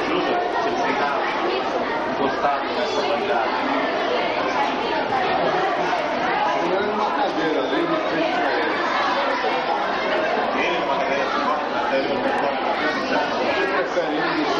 ajuda? Se ele ficar encostado nessa qualidade. é uma cadeira, além de frente para ele. Ele, uma cadeira de fora, uma cadeira de fora, uma cadeira prefere um